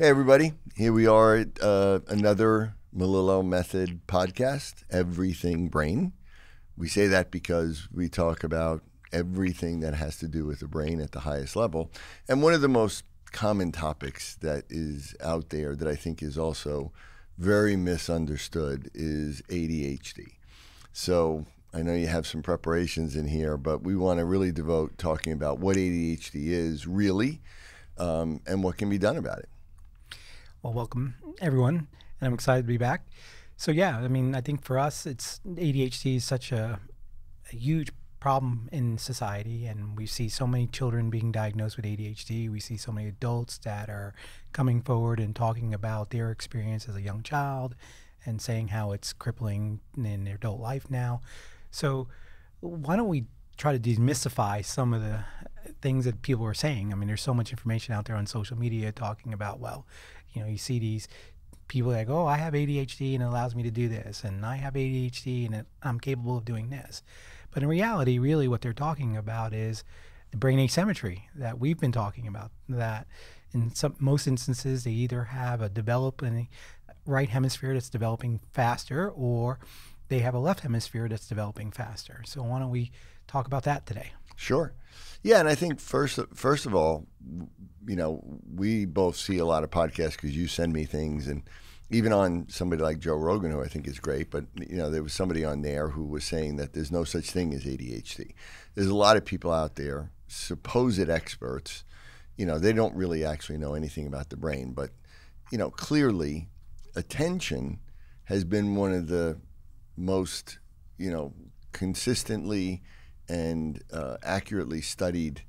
Hey, everybody. Here we are at uh, another Melillo Method podcast, Everything Brain. We say that because we talk about everything that has to do with the brain at the highest level. And one of the most common topics that is out there that I think is also very misunderstood is ADHD. So I know you have some preparations in here, but we want to really devote talking about what ADHD is really um, and what can be done about it. Well, welcome everyone, and I'm excited to be back. So yeah, I mean, I think for us, it's ADHD is such a, a huge problem in society, and we see so many children being diagnosed with ADHD. We see so many adults that are coming forward and talking about their experience as a young child, and saying how it's crippling in their adult life now. So why don't we try to demystify some of the things that people are saying? I mean, there's so much information out there on social media talking about well you know, you see these people like, oh, I have ADHD and it allows me to do this, and I have ADHD and it, I'm capable of doing this. But in reality, really what they're talking about is the brain asymmetry that we've been talking about. That in some most instances, they either have a developing right hemisphere that's developing faster, or they have a left hemisphere that's developing faster. So why don't we talk about that today? Sure. Yeah, and I think first first of all, you know, we both see a lot of podcasts because you send me things, and even on somebody like Joe Rogan, who I think is great. But you know, there was somebody on there who was saying that there's no such thing as ADHD. There's a lot of people out there, supposed experts. You know, they don't really actually know anything about the brain, but you know, clearly, attention has been one of the most, you know, consistently and uh, accurately studied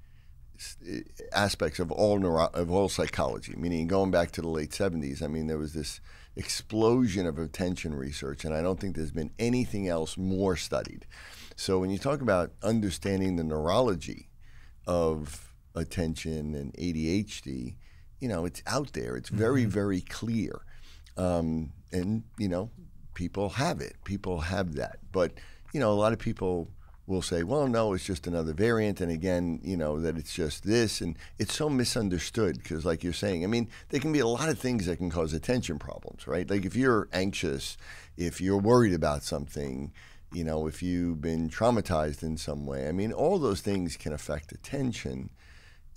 aspects of all neuro- of all psychology. Meaning, going back to the late '70s, I mean, there was this explosion of attention research, and I don't think there's been anything else more studied. So, when you talk about understanding the neurology of attention and ADHD, you know, it's out there. It's very, mm-hmm. very clear, um, and you know, people have it. People have that, but you know, a lot of people will say, well, no, it's just another variant. And again, you know, that it's just this. And it's so misunderstood because, like you're saying, I mean, there can be a lot of things that can cause attention problems, right? Like if you're anxious, if you're worried about something, you know, if you've been traumatized in some way, I mean, all those things can affect attention.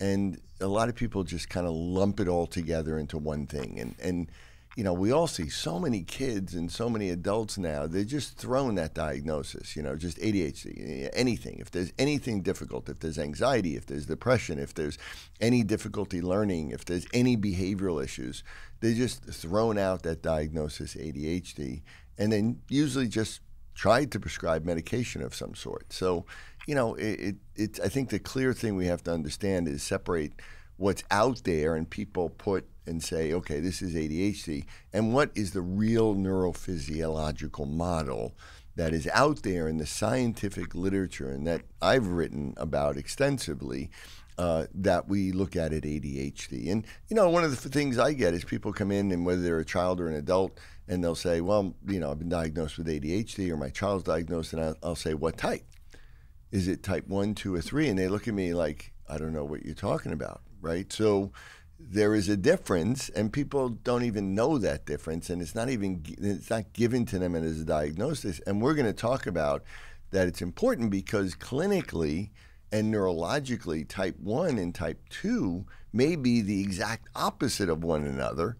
And a lot of people just kind of lump it all together into one thing. And, and, you know, we all see so many kids and so many adults now, they're just thrown that diagnosis, you know, just ADHD, anything. If there's anything difficult, if there's anxiety, if there's depression, if there's any difficulty learning, if there's any behavioral issues, they're just throwing out that diagnosis, ADHD, and then usually just tried to prescribe medication of some sort. So, you know, it, it, it I think the clear thing we have to understand is separate what's out there and people put and say, okay, this is ADHD, and what is the real neurophysiological model that is out there in the scientific literature and that I've written about extensively uh, that we look at at ADHD. And, you know, one of the things I get is people come in and whether they're a child or an adult, and they'll say, well, you know, I've been diagnosed with ADHD or my child's diagnosed, and I'll, I'll say, what type? Is it type one, two, or three? And they look at me like, I don't know what you're talking about, right? So there is a difference, and people don't even know that difference, and it's not even it's not given to them as a diagnosis. And we're going to talk about that it's important because clinically and neurologically, type one and type two may be the exact opposite of one another,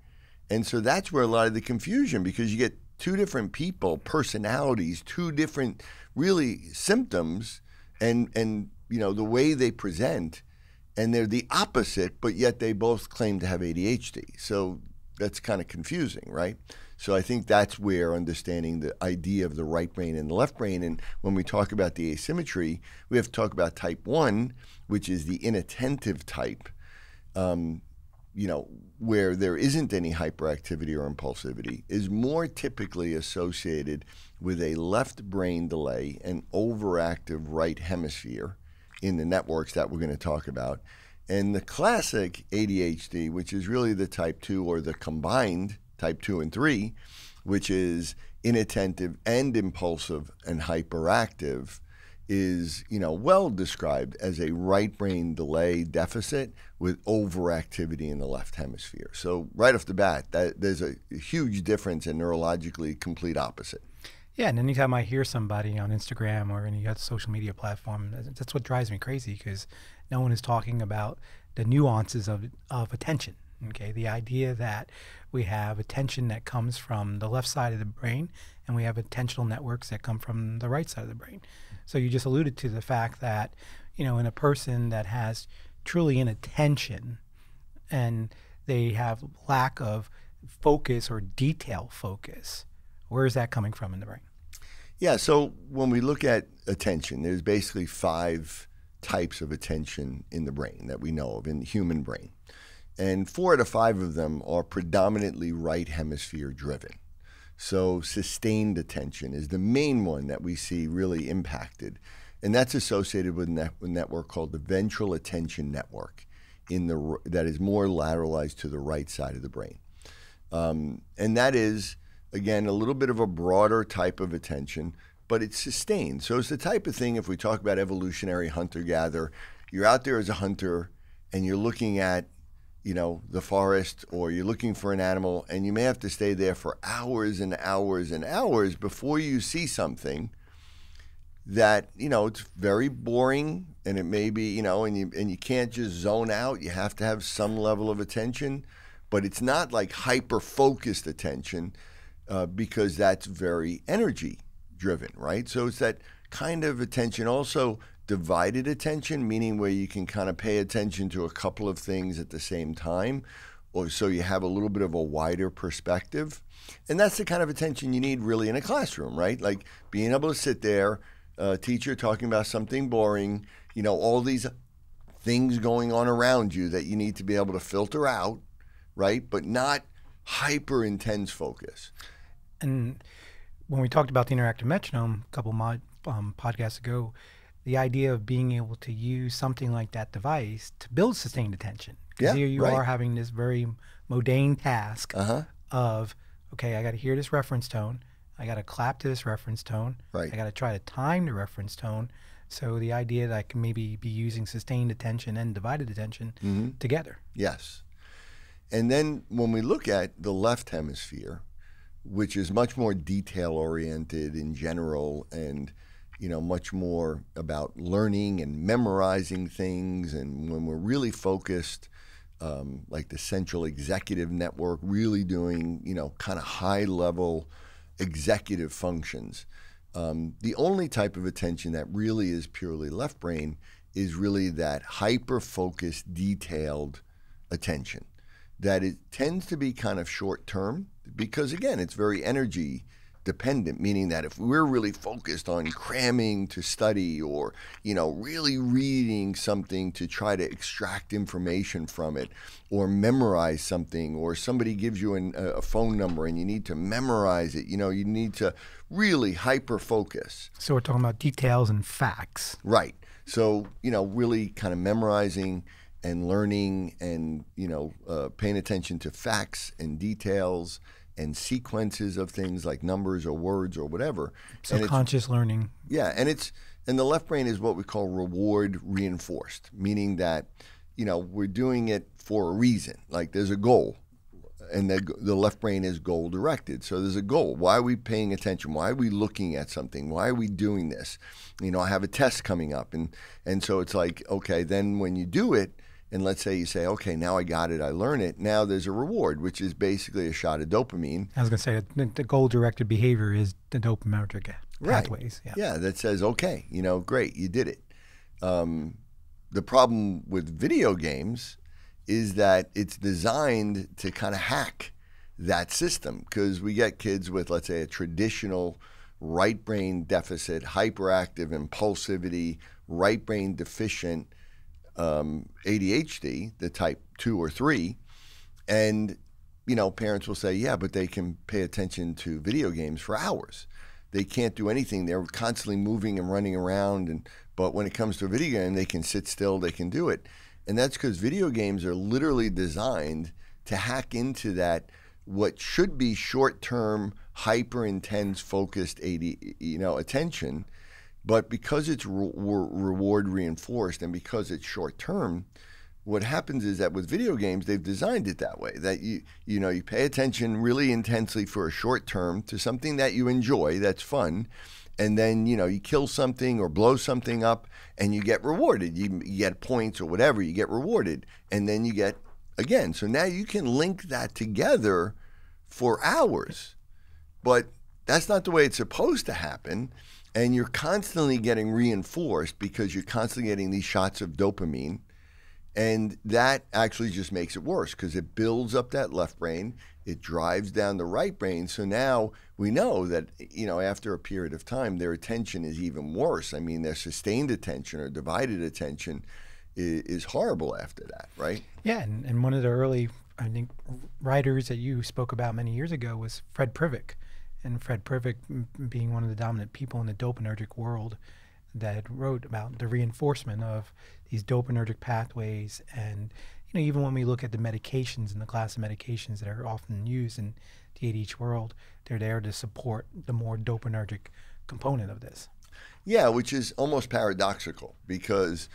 and so that's where a lot of the confusion because you get two different people, personalities, two different really symptoms, and and you know the way they present and they're the opposite, but yet they both claim to have ADHD. So that's kind of confusing, right? So I think that's where understanding the idea of the right brain and the left brain, and when we talk about the asymmetry, we have to talk about type one, which is the inattentive type. Um, you know, where there isn't any hyperactivity or impulsivity, is more typically associated with a left brain delay and overactive right hemisphere in the networks that we're going to talk about. And the classic ADHD, which is really the type 2 or the combined type 2 and 3, which is inattentive and impulsive and hyperactive, is you know well described as a right brain delay deficit with overactivity in the left hemisphere. So right off the bat, that there's a huge difference and neurologically complete opposite. Yeah, and anytime I hear somebody on Instagram or any other social media platform, that's what drives me crazy because no one is talking about the nuances of of attention. Okay, the idea that we have attention that comes from the left side of the brain, and we have attentional networks that come from the right side of the brain. So you just alluded to the fact that, you know, in a person that has truly inattention, and they have lack of focus or detail focus, where is that coming from in the brain? Yeah, so when we look at attention, there's basically five types of attention in the brain that we know of in the human brain. And four out of five of them are predominantly right hemisphere driven. So, sustained attention is the main one that we see really impacted. And that's associated with a network called the ventral attention network, in the, that is more lateralized to the right side of the brain. Um, and that is, again, a little bit of a broader type of attention, but it's sustained. So, it's the type of thing, if we talk about evolutionary hunter gatherer, you're out there as a hunter and you're looking at you know, the forest or you're looking for an animal and you may have to stay there for hours and hours and hours before you see something that, you know, it's very boring and it may be, you know, and you and you can't just zone out. You have to have some level of attention, but it's not like hyper focused attention uh, because that's very energy driven, right? So it's that kind of attention also divided attention, meaning where you can kind of pay attention to a couple of things at the same time, or so you have a little bit of a wider perspective. And that's the kind of attention you need really in a classroom, right? Like being able to sit there, a teacher talking about something boring, you know, all these things going on around you that you need to be able to filter out, right? But not hyper intense focus. And when we talked about the interactive metronome a couple mod, um, podcasts ago, the idea of being able to use something like that device to build sustained attention. Because yeah, here you right. are having this very mundane task uh-huh. of, okay, I got to hear this reference tone. I got to clap to this reference tone. Right. I got to try to time the reference tone. So the idea that I can maybe be using sustained attention and divided attention mm-hmm. together. Yes. And then when we look at the left hemisphere, which is much more detail oriented in general and you know, much more about learning and memorizing things. And when we're really focused, um, like the Central Executive Network, really doing, you know, kind of high level executive functions. Um, the only type of attention that really is purely left brain is really that hyper focused, detailed attention. That it tends to be kind of short term because, again, it's very energy dependent, meaning that if we're really focused on cramming to study or, you know, really reading something to try to extract information from it or memorize something or somebody gives you an, a phone number and you need to memorize it, you know, you need to really hyper focus. So we're talking about details and facts. Right. So, you know, really kind of memorizing and learning and, you know, uh, paying attention to facts and details and sequences of things like numbers or words or whatever. Subconscious learning. Yeah, and it's and the left brain is what we call reward reinforced, meaning that you know we're doing it for a reason. Like there's a goal, and the the left brain is goal directed. So there's a goal. Why are we paying attention? Why are we looking at something? Why are we doing this? You know, I have a test coming up, and and so it's like okay, then when you do it and let's say you say, okay, now I got it, I learn it. Now there's a reward, which is basically a shot of dopamine. I was going to say the goal directed behavior is the dopaminergic pathways. Right. Yeah. yeah, that says, okay, you know, great, you did it. Um, the problem with video games is that it's designed to kind of hack that system because we get kids with, let's say, a traditional right brain deficit, hyperactive impulsivity, right brain deficient um, ADHD, the type two or three, and you know, parents will say, yeah, but they can pay attention to video games for hours. They can't do anything. They're constantly moving and running around, and but when it comes to a video game, they can sit still. They can do it, and that's because video games are literally designed to hack into that what should be short-term, hyper-intense, focused AD, you know, attention But because it's re- reward reinforced and because it's short term, what happens is that with video games they've designed it that way that you you know you pay attention really intensely for a short term to something that you enjoy that's fun and then you know you kill something or blow something up and you get rewarded. You, you get points or whatever you get rewarded and then you get again. So now you can link that together for hours. But that's not the way it's supposed to happen and you're constantly getting reinforced because you're constantly getting these shots of dopamine and that actually just makes it worse because it builds up that left brain, it drives down the right brain. So now we know that, you know, after a period of time, their attention is even worse. I mean, their sustained attention or divided attention is, is horrible after that, right? Yeah. And, and one of the early, I think, writers that you spoke about many years ago was Fred Previc. And Fred Previc, being one of the dominant people in the dopaminergic world, that wrote about the reinforcement of these dopaminergic pathways and you know even when we look at the medications and the class of medications that are often used in the ADH world they're there to support the more dopaminergic component of this. Yeah which is almost paradoxical because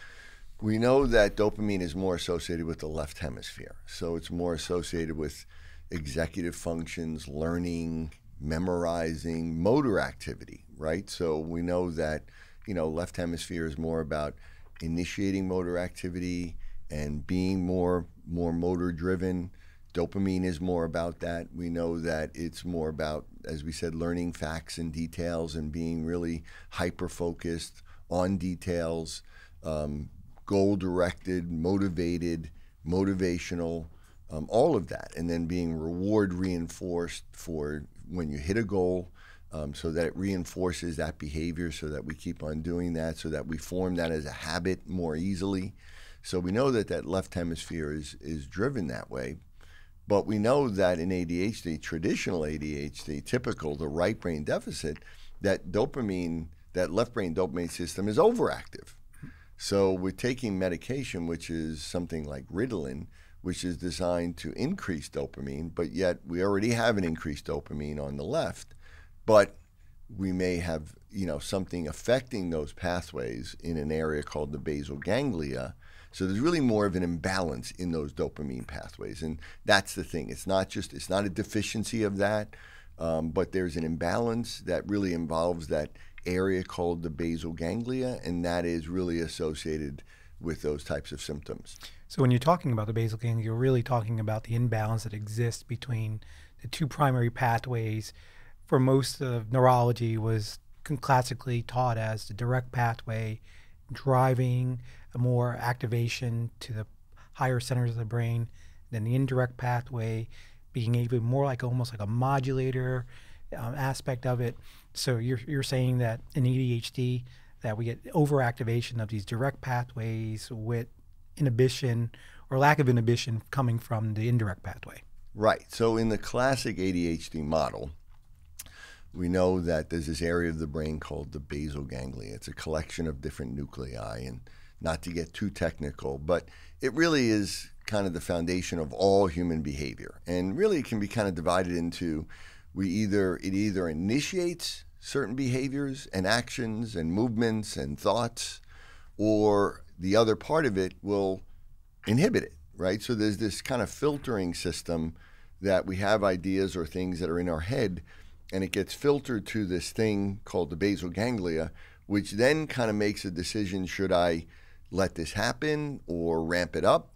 we know that dopamine is more associated with the left hemisphere. So it's more associated with executive functions learning memorizing motor activity right so we know that you know, left hemisphere is more about initiating motor activity and being more more motor driven. Dopamine is more about that. We know that it's more about, as we said, learning facts and details and being really hyper focused on details, um, goal directed, motivated, motivational, um, all of that. And then being reward reinforced for when you hit a goal um, so that it reinforces that behavior so that we keep on doing that so that we form that as a habit more easily. So we know that that left hemisphere is, is driven that way but we know that in adhd traditional adhd typical the right brain deficit that dopamine that left brain dopamine system is overactive. So we're taking medication which is something like ritalin which is designed to increase dopamine but yet we already have an increased dopamine on the left but we may have you know something affecting those pathways in an area called the basal ganglia. So there's really more of an imbalance in those dopamine pathways and that's the thing. It's not just it's not a deficiency of that um, but there's an imbalance that really involves that area called the basal ganglia and that is really associated with those types of symptoms. So when you're talking about the basal ganglia you're really talking about the imbalance that exists between the two primary pathways. For most of neurology was classically taught as the direct pathway driving more activation to the higher centers of the brain than the indirect pathway being even more like almost like a modulator um, aspect of it. So you're, you're saying that in adhd that we get overactivation of these direct pathways with inhibition or lack of inhibition coming from the indirect pathway right so in the classic adhd model we know that there's this area of the brain called the basal ganglia. It's a collection of different nuclei, and not to get too technical, but it really is kind of the foundation of all human behavior. And really, it can be kind of divided into we either it either initiates certain behaviors and actions and movements and thoughts, or the other part of it will inhibit it, right? So there's this kind of filtering system that we have ideas or things that are in our head and it gets filtered to this thing called the basal ganglia, which then kind of makes a decision should I let this happen or ramp it up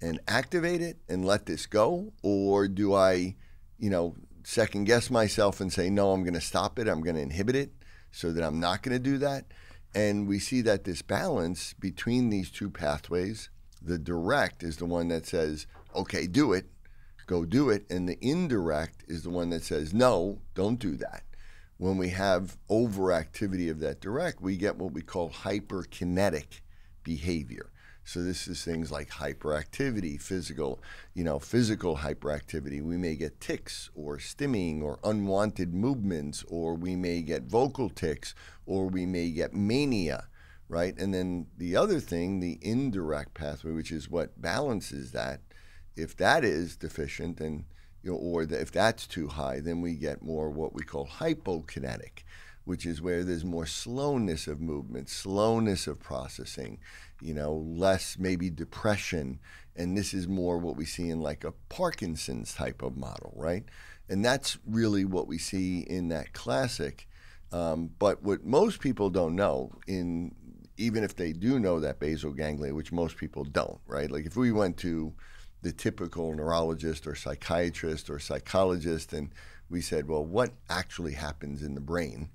and activate it and let this go? Or do I, you know, second guess myself and say, no, I'm going to stop it, I'm going to inhibit it so that I'm not going to do that? And we see that this balance between these two pathways, the direct is the one that says, okay, do it go do it. And the indirect is the one that says, no, don't do that. When we have overactivity of that direct, we get what we call hyperkinetic behavior. So this is things like hyperactivity, physical, you know, physical hyperactivity. We may get tics or stimming or unwanted movements, or we may get vocal tics, or we may get mania, right? And then the other thing, the indirect pathway, which is what balances that, if that is deficient, then you know, or the, if that's too high, then we get more what we call hypokinetic, which is where there's more slowness of movement, slowness of processing, you know, less maybe depression. And this is more what we see in like a Parkinson's type of model, right? And that's really what we see in that classic. Um, but what most people don't know, in even if they do know that basal ganglia, which most people don't, right? Like if we went to the typical neurologist or psychiatrist or psychologist and we said, well, what actually happens in the brain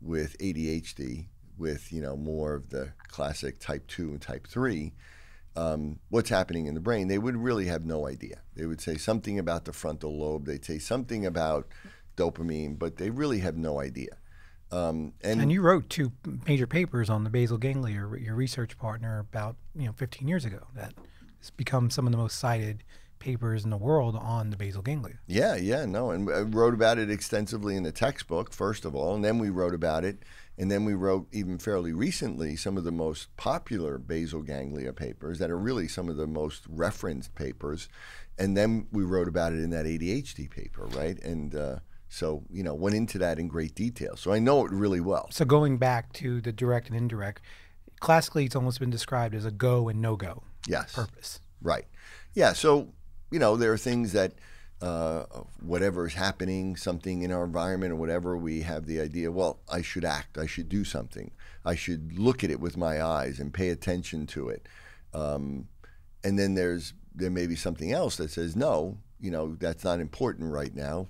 with ADHD, with you know more of the classic type two and type three? Um, what's happening in the brain? They would really have no idea. They would say something about the frontal lobe. They'd say something about dopamine, but they really have no idea. Um, and, and, you wrote two major papers on the basal ganglia, your, your research partner, about you know 15 years ago. That has become some of the most cited papers in the world on the basal ganglia. Yeah, yeah, no, and I wrote about it extensively in the textbook first of all, and then we wrote about it, and then we wrote even fairly recently some of the most popular basal ganglia papers that are really some of the most referenced papers, and then we wrote about it in that ADHD paper, right? And uh, so, you know, went into that in great detail. So I know it really well. So going back to the direct and indirect, classically it's almost been described as a go and no go yes. purpose. Right. Yeah. So, you know, there are things that uh, whatever is happening, something in our environment or whatever, we have the idea, well, I should act, I should do something, I should look at it with my eyes and pay attention to it. Um, and then there's there may be something else that says, no, you know, that's not important right now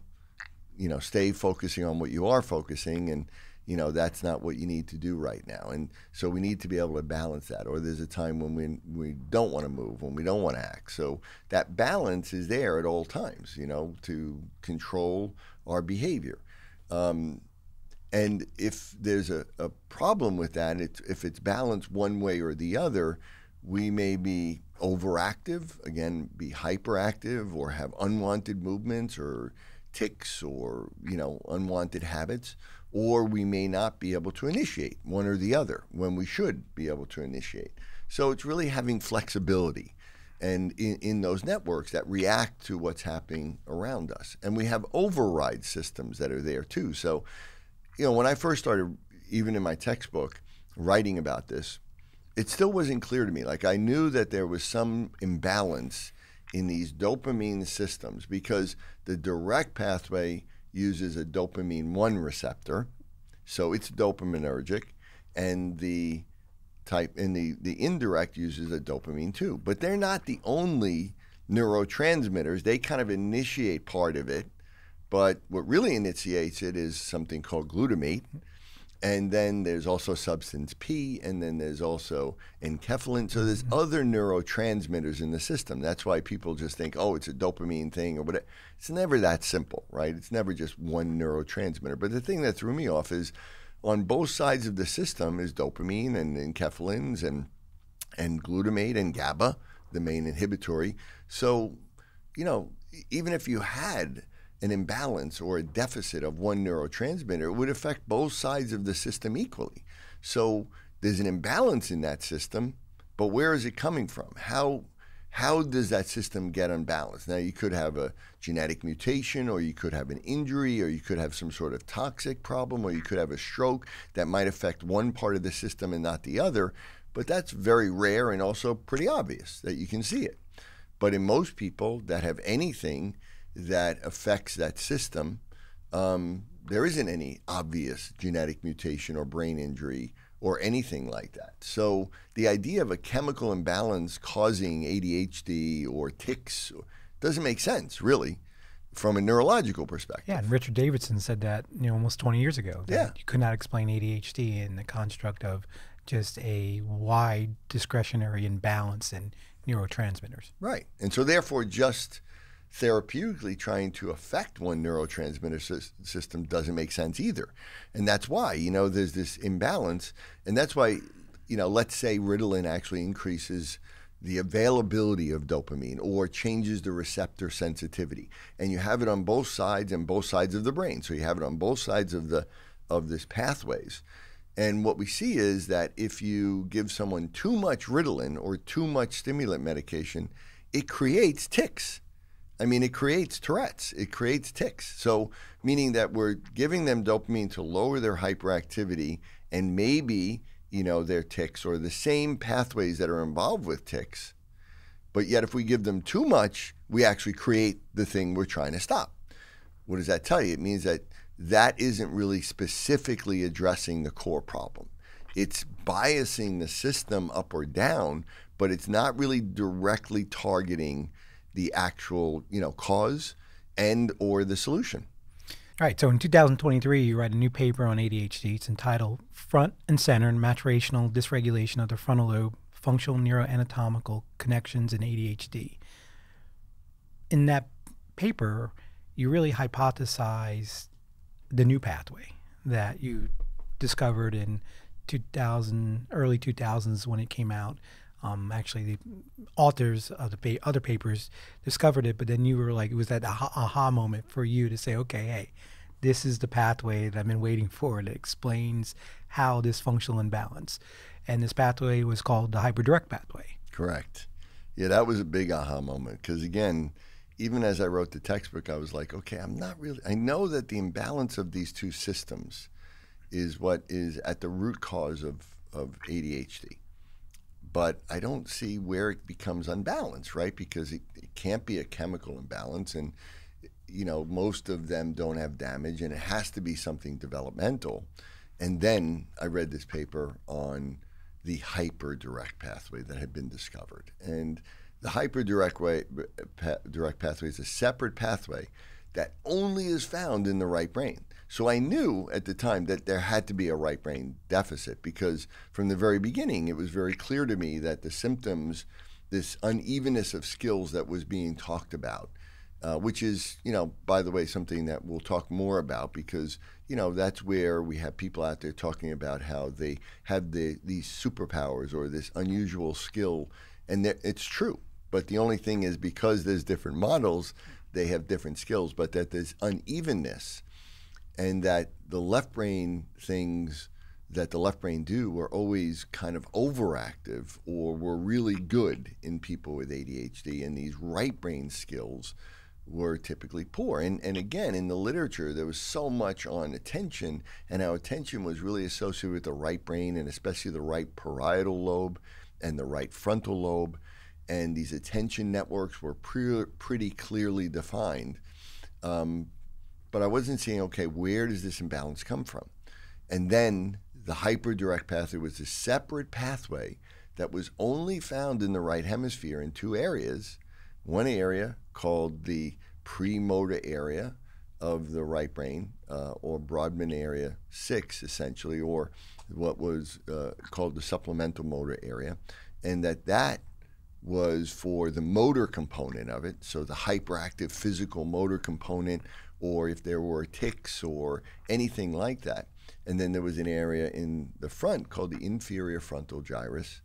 you know, stay focusing on what you are focusing and you know that's not what you need to do right now. And so we need to be able to balance that or there's a time when we we don't want to move when we don't want to act. So that balance is there at all times you know to control our behavior. Um, and if there's a, a problem with that it's, if it's balanced one way or the other we may be overactive again be hyperactive or have unwanted movements or tics or you know unwanted habits or we may not be able to initiate one or the other when we should be able to initiate. So it's really having flexibility and in, in those networks that react to what's happening around us. And we have override systems that are there too. So you know when i first started even in my textbook writing about this it still wasn't clear to me. Like i knew that there was some imbalance in these dopamine systems because the direct pathway uses a dopamine 1 receptor, so it's dopaminergic, and the type and the, the indirect uses a dopamine 2. But they're not the only neurotransmitters. They kind of initiate part of it, but what really initiates it is something called glutamate and then there's also substance P, and then there's also enkephalin. So there's mm-hmm. other neurotransmitters in the system. That's why people just think, oh, it's a dopamine thing or whatever. It's never that simple, right? It's never just one neurotransmitter. But the thing that threw me off is on both sides of the system is dopamine and enkephalins and and glutamate and GABA, the main inhibitory. So, you know, even if you had an imbalance or a deficit of one neurotransmitter, it would affect both sides of the system equally. So there's an imbalance in that system, but where is it coming from? How how does that system get unbalanced? Now you could have a genetic mutation or you could have an injury or you could have some sort of toxic problem or you could have a stroke that might affect one part of the system and not the other, but that's very rare and also pretty obvious that you can see it. But in most people that have anything that affects that system, um, there isn't any obvious genetic mutation or brain injury or anything like that. So the idea of a chemical imbalance causing ADHD or tics doesn't make sense, really, from a neurological perspective. Yeah, and Richard Davidson said that you know almost 20 years ago. yeah, you could not explain ADHD in the construct of just a wide discretionary imbalance in neurotransmitters. Right, and so therefore, just therapeutically trying to affect one neurotransmitter sy- system doesn't make sense either. And that's why, you know, there's this imbalance. And that's why, you know, let's say Ritalin actually increases the availability of dopamine or changes the receptor sensitivity. And you have it on both sides and both sides of the brain. So you have it on both sides of the of this pathways. And what we see is that if you give someone too much Ritalin or too much stimulant medication, it creates tics I mean, it creates Tourette's, it creates tics. So, meaning that we're giving them dopamine to lower their hyperactivity and maybe, you know, their tics or the same pathways that are involved with tics. But yet, if we give them too much, we actually create the thing we're trying to stop. What does that tell you? It means that that isn't really specifically addressing the core problem. It's biasing the system up or down, but it's not really directly targeting the actual, you know, cause and or the solution. All right. So in 2023, you write a new paper on ADHD. It's entitled "Front and Center and Maturational Dysregulation of the Frontal Lobe: Functional Neuroanatomical Connections in ADHD." In that paper, you really hypothesize the new pathway that you discovered in 2000, early 2000s when it came out. Um, actually, the authors of the pa- other papers discovered it, but then you were like, it was that aha, aha moment for you to say, okay, hey, this is the pathway that I've been waiting for. It explains how this functional imbalance. And this pathway was called the hyperdirect pathway. Correct. Yeah, that was a big aha moment because, again, even as I wrote the textbook, I was like, okay, I'm not really, I know that the imbalance of these two systems is what is at the root cause of, of ADHD. But I don't see where it becomes unbalanced, right? Because it, it can't be a chemical imbalance. And, you know, most of them don't have damage, and it has to be something developmental. And then I read this paper on the hyperdirect pathway that had been discovered. And the hyperdirect way, direct pathway is a separate pathway that only is found in the right brain. So I knew at the time that there had to be a right brain deficit because from the very beginning it was very clear to me that the symptoms, this unevenness of skills that was being talked about, uh, which is, you know, by the way, something that we'll talk more about because, you know, that's where we have people out there talking about how they have the, these superpowers or this unusual skill. And it's true. But the only thing is because there's different models, they have different skills, but that there's unevenness and that the left brain things that the left brain do were always kind of overactive or were really good in people with ADHD, and these right brain skills were typically poor. And, and again, in the literature, there was so much on attention, and how attention was really associated with the right brain, and especially the right parietal lobe and the right frontal lobe. And these attention networks were pre- pretty clearly defined. Um, but I wasn't seeing, okay, where does this imbalance come from? And then the hyperdirect pathway was a separate pathway that was only found in the right hemisphere in two areas. One area called the premotor area of the right brain, uh, or Brodmann area 6, essentially, or what was uh, called the supplemental motor area. And that that was for the motor component of it, so the hyperactive physical motor component or if there were tics or anything like that. And then there was an area in the front called the inferior frontal gyrus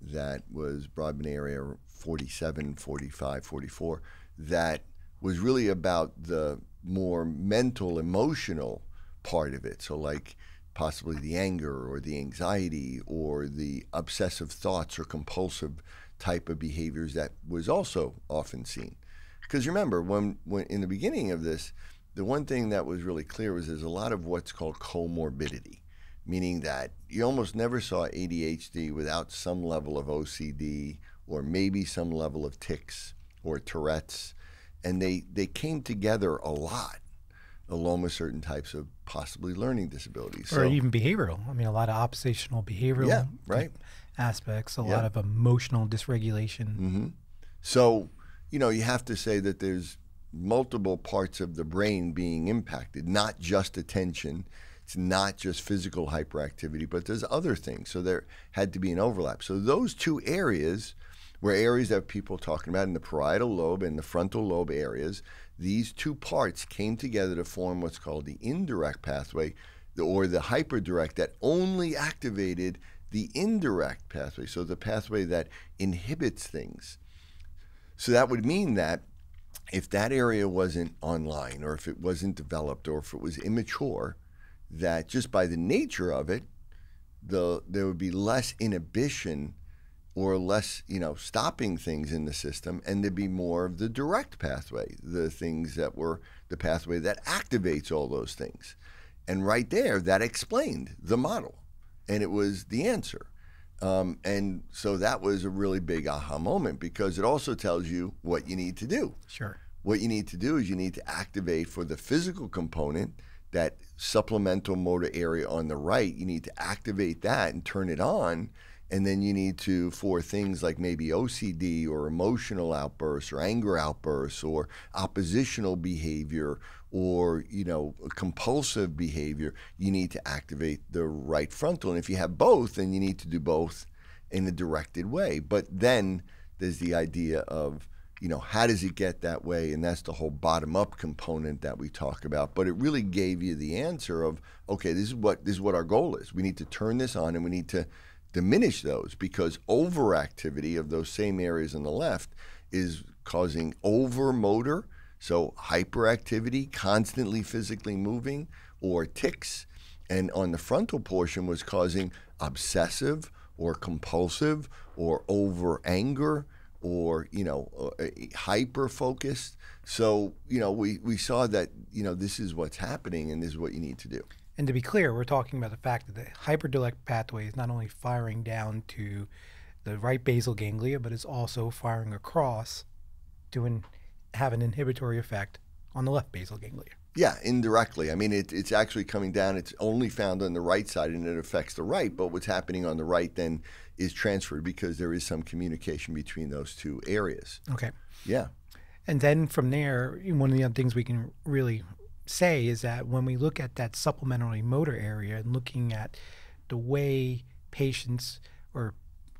that was Brodmann area 47, 45, 44, that was really about the more mental, emotional part of it. So, like possibly the anger or the anxiety or the obsessive thoughts or compulsive type of behaviors that was also often seen. Because remember, when, when in the beginning of this, the one thing that was really clear was there's a lot of what's called comorbidity, meaning that you almost never saw ADHD without some level of OCD or maybe some level of tics or Tourette's. And they, they came together a lot along with certain types of possibly learning disabilities. Or so, even behavioral. I mean, a lot of oppositional behavioral yeah, right. aspects, a yeah. lot of emotional dysregulation. Mm-hmm. So, you know, you have to say that there's multiple parts of the brain being impacted, not just attention. It's not just physical hyperactivity, but there's other things. So there had to be an overlap. So those two areas were areas that people talking about in the parietal lobe and the frontal lobe areas. These two parts came together to form what's called the indirect pathway or the hyperdirect that only activated the indirect pathway, so the pathway that inhibits things. So that would mean that if that area wasn't online or if it wasn't developed or if it was immature, that just by the nature of it, the there would be less inhibition or less, you know, stopping things in the system, and to be more of the direct pathway, the things that were the pathway that activates all those things. And right there, that explained the model, and it was the answer. Um, and so that was a really big aha moment because it also tells you what you need to do. Sure. What you need to do is you need to activate for the physical component that supplemental motor area on the right. You need to activate that and turn it on and then you need to for things like maybe OCD or emotional outbursts or anger outbursts or oppositional behavior or you know compulsive behavior you need to activate the right frontal. And if you have both then you need to do both in a directed way. But then there's the idea of you know how does it get that way? And that's the whole bottom up component that we talk about. But it really gave you the answer of okay this is what this is what our goal is. We need to turn this on and we need to diminish those because overactivity of those same areas on the left is causing over motor, so hyperactivity, constantly physically moving, or tics. And on the frontal portion was causing obsessive or compulsive or over anger or you know uh, hyper focused so you know we, we saw that you know this is what's happening and this is what you need to do and to be clear, we're talking about the fact that the hyperdirect pathway is not only firing down to the right basal ganglia, but it's also firing across to have an inhibitory effect on the left basal ganglia. Yeah, indirectly. I mean, it, it's actually coming down. It's only found on the right side and it affects the right. But what's happening on the right then is transferred because there is some communication between those two areas. Okay. Yeah. And then from there, one of the other things we can really say is that when we look at that supplementary motor area and looking at the way patients or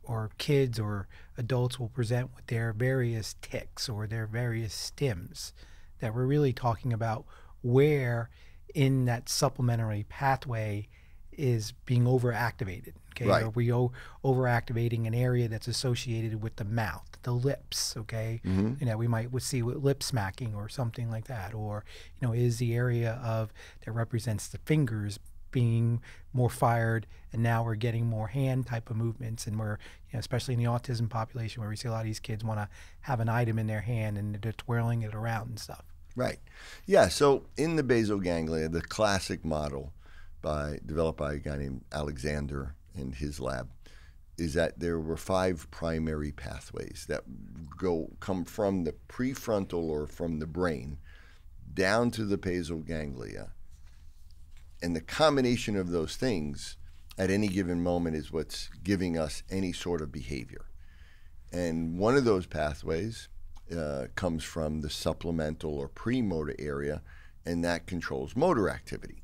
or kids or adults will present with their various tics or their various stims, that we're really talking about where in that supplementary pathway is being overactivated. Okay, right. are we o- overactivating an area that's associated with the mouth, the lips? Okay, mm-hmm. you know we might see with lip smacking or something like that, or you know is the area of that represents the fingers being more fired, and now we're getting more hand type of movements, and we're you know, especially in the autism population where we see a lot of these kids want to have an item in their hand and they're twirling it around and stuff. Right. Yeah. So in the basal ganglia, the classic model by developed by a guy named Alexander in his lab is that there were five primary pathways that go come from the prefrontal or from the brain down to the basal ganglia. And the combination of those things at any given moment is what's giving us any sort of behavior. And one of those pathways uh, comes from the supplemental or premotor area, and that controls motor activity.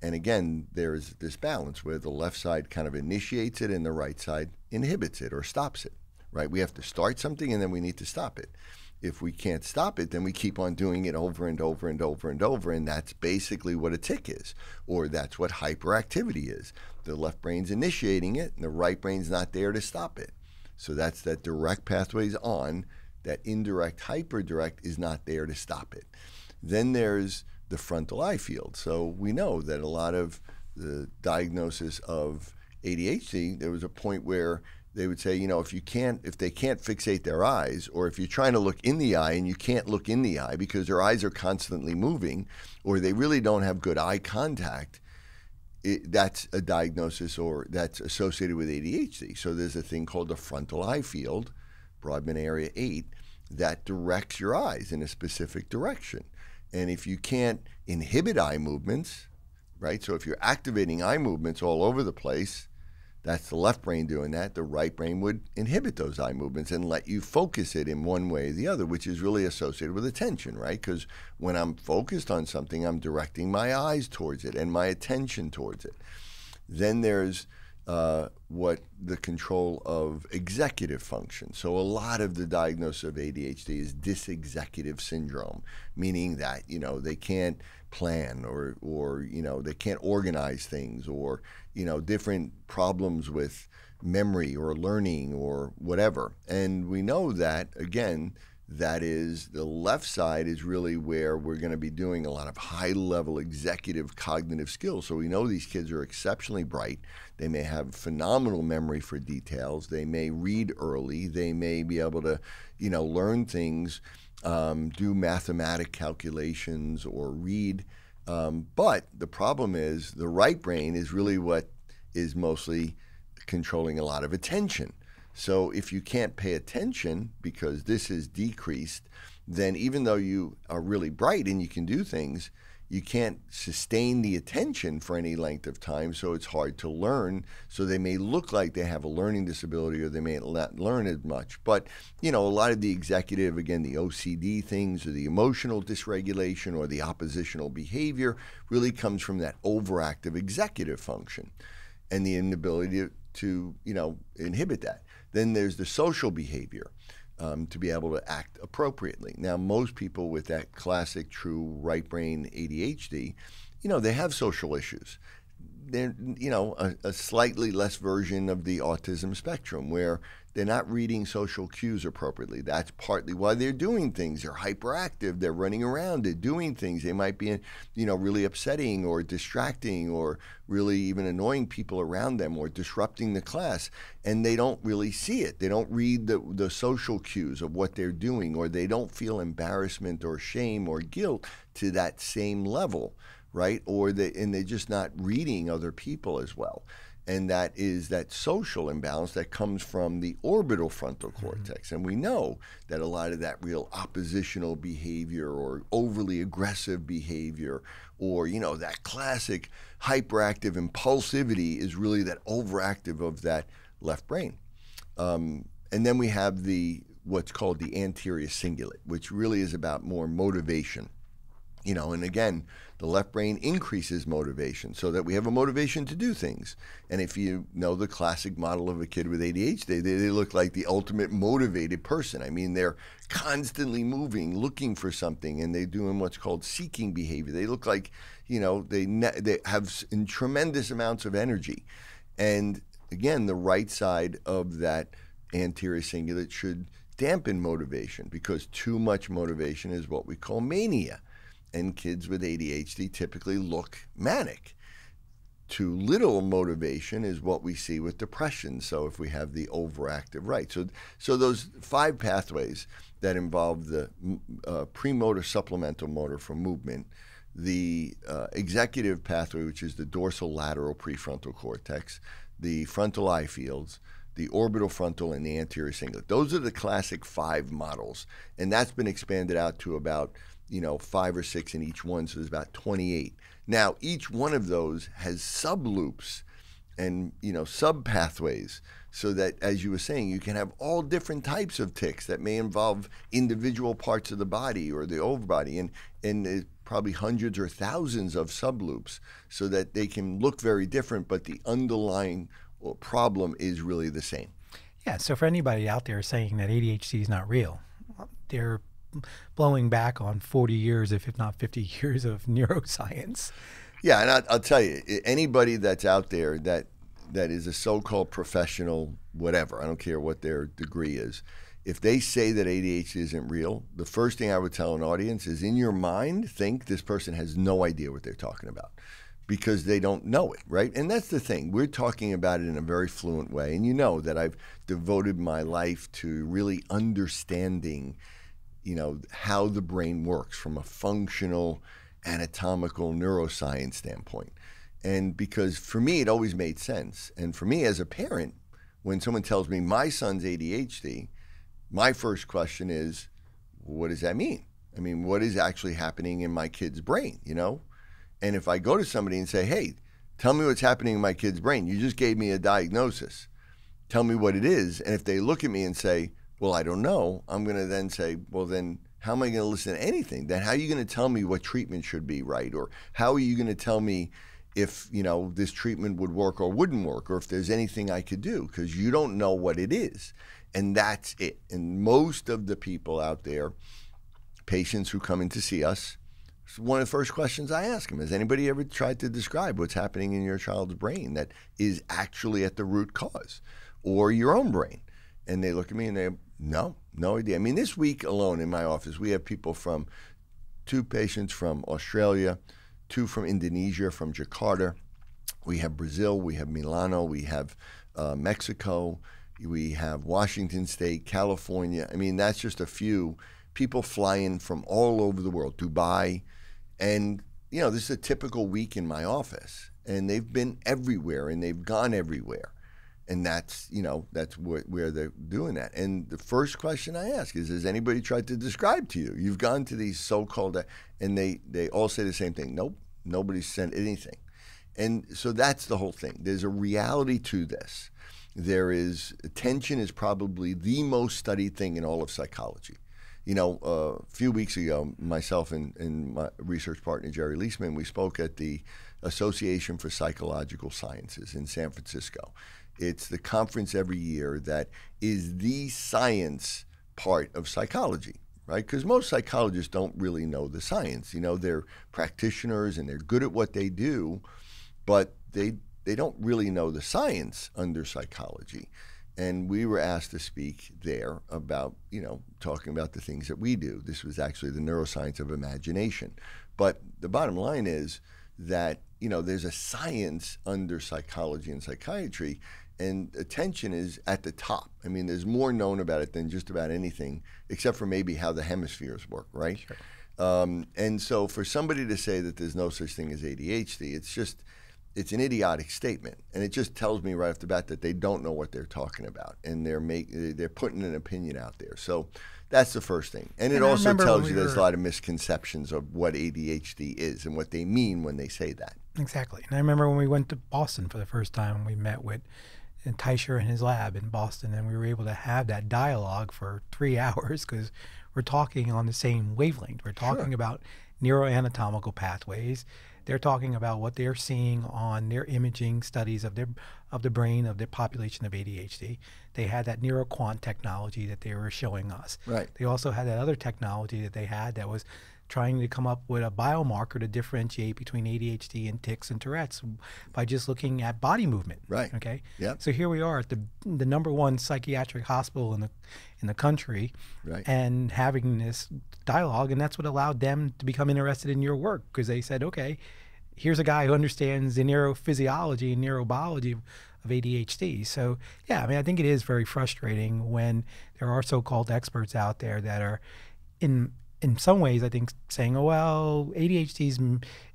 And again, there's this balance where the left side kind of initiates it and the right side inhibits it or stops it, right? We have to start something and then we need to stop it. If we can't stop it, then we keep on doing it over and over and over and over. And that's basically what a tic is, or that's what hyperactivity is. The left brain's initiating it and the right brain's not there to stop it. So that's that direct pathway's on, that indirect hyperdirect is not there to stop it. Then there's the frontal eye field. So we know that a lot of the diagnosis of ADHD, there was a point where they would say, you know, if you can't, if they can't fixate their eyes, or if you're trying to look in the eye and you can't look in the eye because their eyes are constantly moving, or they really don't have good eye contact, it, that's a diagnosis or that's associated with ADHD. So there's a thing called the frontal eye field, Brodmann area 8, that directs your eyes in a specific direction. And if you can't inhibit eye movements, right? So if you're activating eye movements all over the place, that's the left brain doing that. The right brain would inhibit those eye movements and let you focus it in one way or the other, which is really associated with attention, right? Because when I'm focused on something, I'm directing my eyes towards it and my attention towards it. Then there's uh, what the control of executive function. So a lot of the diagnosis of ADHD is dysexecutive syndrome, meaning that you know they can't plan or or you know they can't organize things or you know different problems with memory or learning or whatever. And we know that again that is the left side is really where we're going to be doing a lot of high level executive cognitive skills. So we know these kids are exceptionally bright. They may have phenomenal memory for details. They may read early. They may be able to, you know, learn things, um, do mathematic calculations or read. Um, but the problem is the right brain is really what is mostly controlling a lot of attention. So if you can't pay attention because this is decreased, then even though you are really bright and you can do things, you can't sustain the attention for any length of time, so it's hard to learn. So they may look like they have a learning disability or they may not learn as much. But, you know, a lot of the executive, again, the OCD things or the emotional dysregulation or the oppositional behavior really comes from that overactive executive function and the inability to, you know, inhibit that. Then there's the social behavior. Um, to be able to act appropriately. Now, most people with that classic true right brain ADHD, you know, they have social issues. They're, you know, a, a slightly less version of the autism spectrum where they're not reading social cues appropriately. That's partly why they're doing things. They're hyperactive. They're running around. They're doing things. They might be, you know, really upsetting or distracting or really even annoying people around them or disrupting the class. And they don't really see it. They don't read the, the social cues of what they're doing or they don't feel embarrassment or shame or guilt to that same level, right? Or they, and they're just not reading other people as well and that is that social imbalance that comes from the orbital frontal mm-hmm. cortex. Mm-hmm. And we know that a lot of that real oppositional behavior or overly aggressive behavior or, you know, that classic hyperactive impulsivity is really that overactive of that left brain. Um, and then we have the what's called the anterior cingulate, which really is about more motivation. You know, and again, the left brain increases motivation so that we have a motivation to do things. And if you know the classic model of a kid with ADHD, they, they look like the ultimate motivated person. I mean, they're constantly moving, looking for something, and they're doing what's called seeking behavior. They look like, you know, they, they have tremendous amounts of energy. And again, the right side of that anterior cingulate should dampen motivation because too much motivation is what we call mania and kids with ADHD typically look manic. Too little motivation is what we see with depression. So if we have the overactive right, so so those five pathways that involve the uh, premotor supplemental motor for movement, the uh, executive pathway, which is the dorsal lateral prefrontal cortex, the frontal eye fields, the orbital frontal, and the anterior cingulate. Those are the classic five models, and that's been expanded out to about you know, five or six in each one, so there's about 28. Now, each one of those has sub loops and, you know, sub pathways so that, as you were saying, you can have all different types of tics that may involve individual parts of the body or the overbody, and, and probably hundreds or thousands of sub loops so that they can look very different, but the underlying uh, problem is really the same. Yeah, so for anybody out there saying that ADHD is not real, they're blowing back on 40 years, if if not 50 years of neuroscience. Yeah, and I, I'll tell you, anybody that's out there that that is a so-called professional, whatever, I don't care what their degree is, if they say that ADHD isn't real, the first thing I would tell an audience is in your mind, think this person has no idea what they're talking about because they don't know it, right? And that's the thing. We're talking about it in a very fluent way. And you know that I've devoted my life to really understanding you know how the brain works from a functional anatomical neuroscience standpoint. And because for me it always made sense. And for me as a parent when someone tells me my son's ADHD my first question is what does that mean? I mean what is actually happening in my kid's brain you know? And if i go to somebody and say hey tell me what's happening in my kid's brain you just gave me a diagnosis. Tell me what it is. And if they look at me and say well, I don't know, I'm going to then say, well, then how am I going to listen to anything? Then how are you going to tell me what treatment should be right? Or how are you going to tell me if, you know, this treatment would work or wouldn't work or if there's anything I could do because you don't know what it is. And that's it. And most of the people out there, patients who come in to see us, one of the first questions I ask them is anybody ever tried to describe what's happening in your child's brain that is actually at the root cause or your own brain? and they look at me and they No, no idea. I mean, this week alone in my office, we have people from two patients from Australia, two from Indonesia, from Jakarta. We have Brazil, we have Milano, we have uh, Mexico, we have Washington State, California. I mean, that's just a few people flying from all over the world, Dubai. And, you know, this is a typical week in my office. And they've been everywhere and they've gone everywhere and that's you know that's wh- where they're doing that. And the first question I ask is, has anybody tried to describe to you? You've gone to these so-called, and they they all say the same thing. Nope, nobody's sent anything. And so that's the whole thing. There's a reality to this. There is attention is probably the most studied thing in all of psychology. You know, uh, a few weeks ago, myself and, and my research partner Gerry Leisman, we spoke at the Association for Psychological Sciences in San Francisco it's the conference every year that is the science part of psychology, right? Because most psychologists don't really know the science. You know, they're practitioners and they're good at what they do, but they they don't really know the science under psychology. And we were asked to speak there about, you know, talking about the things that we do. This was actually the neuroscience of imagination. But the bottom line is that, you know, there's a science under psychology and psychiatry and attention is at the top. I mean, there's more known about it than just about anything, except for maybe how the hemispheres work, right? Sure. Um, and so, for somebody to say that there's no such thing as ADHD, it's just it's an idiotic statement, and it just tells me right off the bat that they don't know what they're talking about, and they're make they're putting an opinion out there. So that's the first thing, and, it also tells you we there's a lot of misconceptions of what ADHD is and what they mean when they say that. Exactly, and I remember when we went to Boston for the first time, we met with and Teicher in his lab in Boston, and we were able to have that dialogue for three hours because we're talking on the same wavelength. We're talking sure. about neuroanatomical pathways. They're talking about what they're seeing on their imaging studies of their of the brain of their population of ADHD. They had that neuroquant technology that they were showing us. Right. They also had that other technology that they had that was trying to come up with a biomarker to differentiate between ADHD and tics and Tourette's by just looking at body movement. Right. Okay. Yeah. So here we are at the the number one psychiatric hospital in the in the country, right. and having this dialogue, and that's what allowed them to become interested in your work because they said, okay, here's a guy who understands the neurophysiology and neurobiology of, of ADHD. So yeah, I mean, I think it is very frustrating when there are so-called experts out there that are in in some ways, I think saying, "Oh well, ADHD is,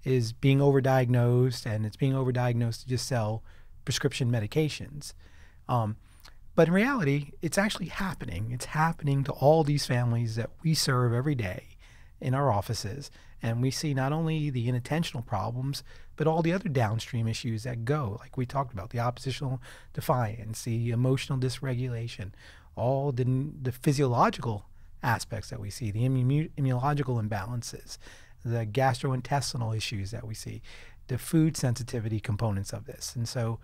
is being overdiagnosed, and it's being overdiagnosed to just sell prescription medications." Um, but in reality, it's actually happening. It's happening to all these families that we serve every day in our offices, and we see not only the inattentional problems, but all the other downstream issues that go, like we talked about, the oppositional defiance, the emotional dysregulation, all the the physiological aspects that we see, the immu- immunological imbalances, the gastrointestinal issues that we see, the food sensitivity components of this. And so,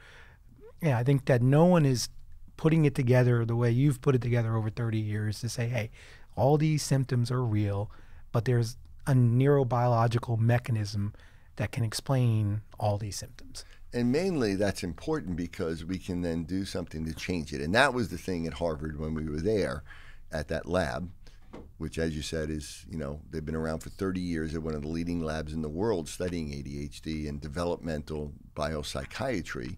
yeah, I think that no one is putting it together the way you've put it together over 30 years to say, hey, all these symptoms are real, but there's a neurobiological mechanism that can explain all these symptoms. And mainly that's important because we can then do something to change it. And that was the thing at Harvard when we were there at that lab which, as you said, is you know they've been around for 30 years. They're one of the leading labs in the world studying ADHD and developmental biopsychiatry.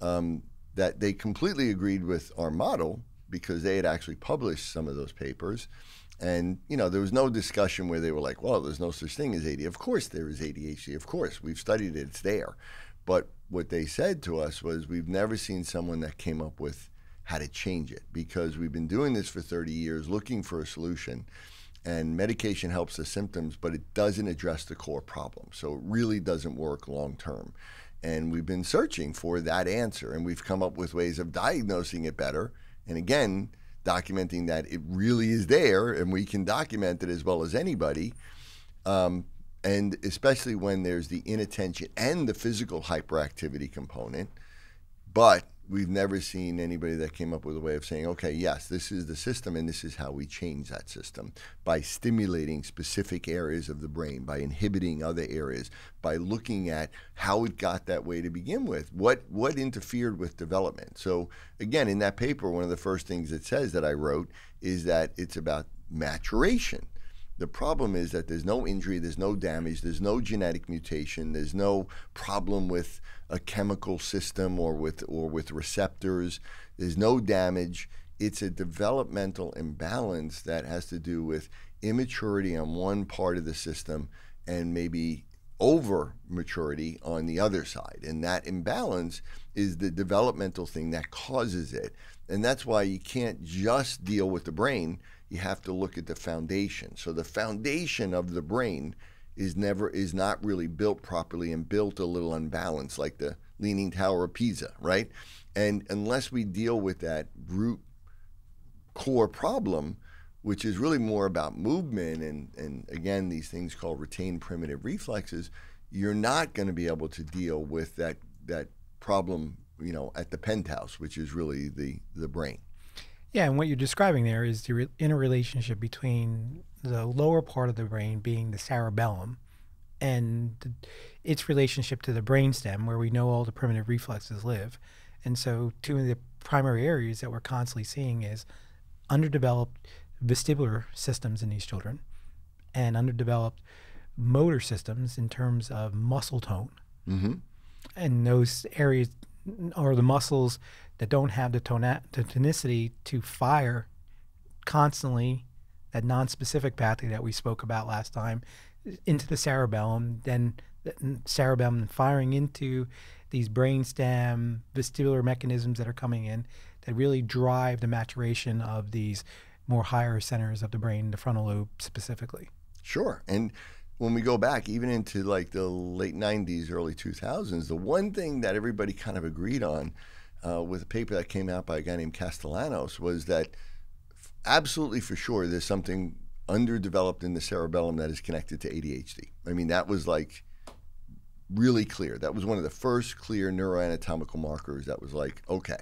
Um, that they completely agreed with our model because they had actually published some of those papers. And you know, there was no discussion where they were like, "Well, there's no such thing as ADHD." Of course, there is ADHD. Of course, we've studied it; it's there. But what they said to us was, "We've never seen someone that came up with how to change it because we've been doing this for 30 years looking for a solution and medication helps the symptoms but it doesn't address the core problem. So it really doesn't work long term. And we've been searching for that answer and we've come up with ways of diagnosing it better and again documenting that it really is there and we can document it as well as anybody um, and especially when there's the inattention and the physical hyperactivity component but we've never seen anybody that came up with a way of saying, okay, yes, this is the system and this is how we change that system by stimulating specific areas of the brain, by inhibiting other areas, by looking at how it got that way to begin with. What what interfered with development? So again, in that paper, one of the first things it says that I wrote is that it's about maturation. The problem is that there's no injury, there's no damage, there's no genetic mutation, there's no problem with a chemical system or with or with receptors. There's no damage. It's a developmental imbalance that has to do with immaturity on one part of the system and maybe over maturity on the other side. And that imbalance is the developmental thing that causes it. And that's why you can't just deal with the brain you have to look at the foundation. So the foundation of the brain is never is not really built properly and built a little unbalanced, like the Leaning Tower of Pisa, right? And unless we deal with that root core problem, which is really more about movement and, and again these things called retained primitive reflexes, you're not going to be able to deal with that that problem, you know, at the penthouse, which is really the the brain. Yeah, and what you're describing there is the re- interrelationship between the lower part of the brain being the cerebellum and its relationship to the brainstem, where we know all the primitive reflexes live. And so, two of the primary areas that we're constantly seeing is underdeveloped vestibular systems in these children and underdeveloped motor systems in terms of muscle tone. Mm-hmm. And those areas are the muscles that don't have the, tona- the tonicity to fire constantly that non-specific pathway that we spoke about last time into the cerebellum, then the cerebellum firing into these brainstem vestibular mechanisms that are coming in that really drive the maturation of these more higher centers of the brain, the frontal lobe specifically. Sure. And when we go back even into like the late 90s, early 2000s, the one thing that everybody kind of agreed on uh, with a paper that came out by a guy named Castellanos was that absolutely for sure there's something underdeveloped in the cerebellum that is connected to ADHD. I mean, that was like really clear. That was one of the first clear neuroanatomical markers that was like, okay.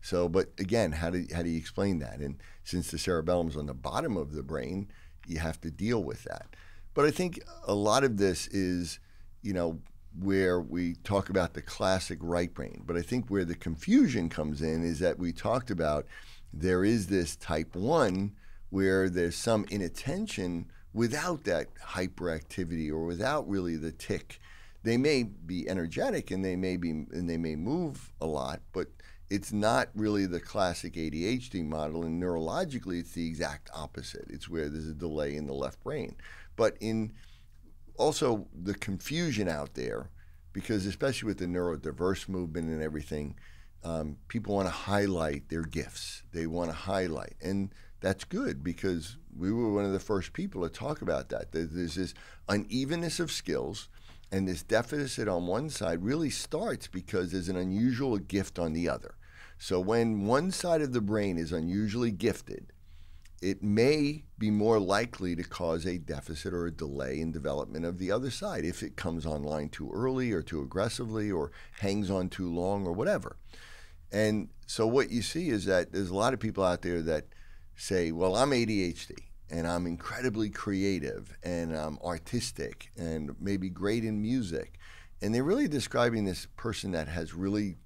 So, but again, how do, how do you explain that? And since the cerebellum is on the bottom of the brain, you have to deal with that. But I think a lot of this is, you know, where we talk about the classic right brain. But I think where the confusion comes in is that we talked about there is this type 1 where there's some inattention without that hyperactivity or without really the tic. They may be energetic and they may be and they may move a lot, but it's not really the classic ADHD model and neurologically it's the exact opposite. It's where there's a delay in the left brain. But in also the confusion out there, because especially with the neurodiverse movement and everything, um, people want to highlight their gifts. They want to highlight, and that's good because we were one of the first people to talk about that. There's this unevenness of skills, and this deficit on one side really starts because there's an unusual gift on the other. So when one side of the brain is unusually gifted, it may be more likely to cause a deficit or a delay in development of the other side if it comes online too early or too aggressively or hangs on too long or whatever. And so what you see is that there's a lot of people out there that say, well, I'm ADHD and I'm incredibly creative and I'm artistic and maybe great in music. And they're really describing this person that has really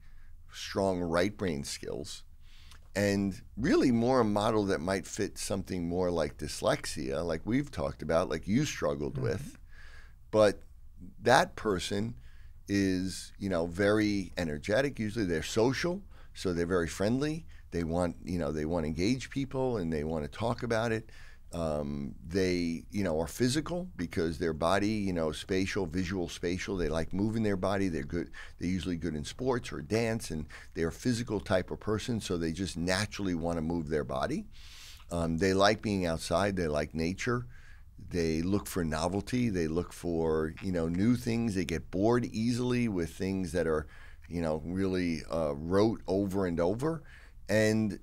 strong right brain skills and really more a model that might fit something more like dyslexia, like we've talked about, like you struggled mm-hmm. with. But that person is, you know, very energetic. Usually they're social, so they're very friendly. They want, you know, they want to engage people and they want to talk about it. Um, they, you know, are physical because their body, you know, spatial, visual, spatial. They like moving their body. They're good. They're usually good in sports or dance, and they're a physical type of person, so they just naturally want to move their body. Um, they like being outside. They like nature. They look for novelty. They look for, you know, new things. They get bored easily with things that are, you know, really uh, rote over and over. And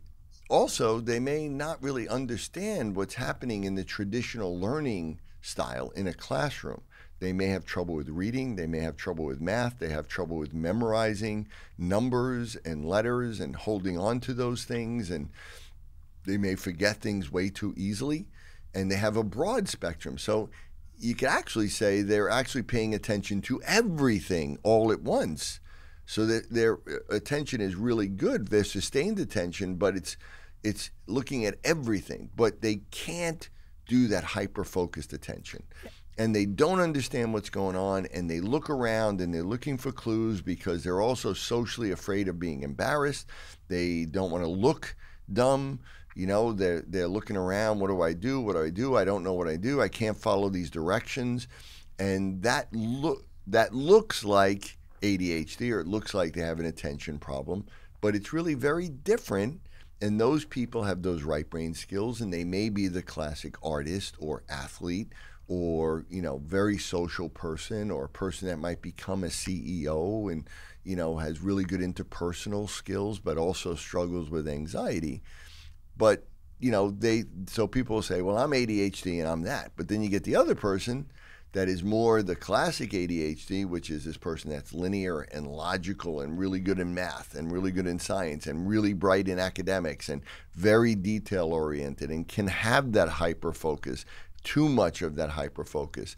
also, they may not really understand what's happening in the traditional learning style in a classroom. They may have trouble with reading. They may have trouble with math. They have trouble with memorizing numbers and letters and holding on to those things. And they may forget things way too easily. And they have a broad spectrum. So you could actually say they're actually paying attention to everything all at once. So that their uh, attention is really good. Their sustained attention, but it's it's looking at everything. But they can't do that hyper focused attention. And they don't understand what's going on, and they look around and they're looking for clues because they're also socially afraid of being embarrassed. They don't want to look dumb. You know, they're they're looking around. What do I do? What do I do? I don't know what I do. I can't follow these directions, and that look that looks like ADHD or it looks like they have an attention problem, but it's really very different. And those people have those right brain skills, and they may be the classic artist or athlete or you know very social person or a person that might become a CEO and you know has really good interpersonal skills but also struggles with anxiety. But you know, they so people say, "Well, I'm ADHD and I'm that," but then you get the other person that is more the classic ADHD, which is this person that's linear and logical and really good in math and really good in science and really bright in academics and very detail oriented and can have that hyper focus, too much of that hyper focus